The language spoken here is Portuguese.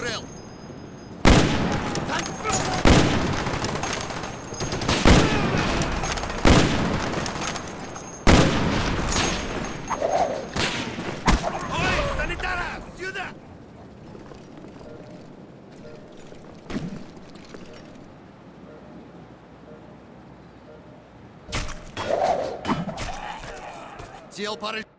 Хороший відстрел! Ой,